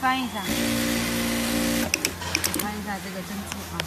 翻一下翻一下这个珍珠啊。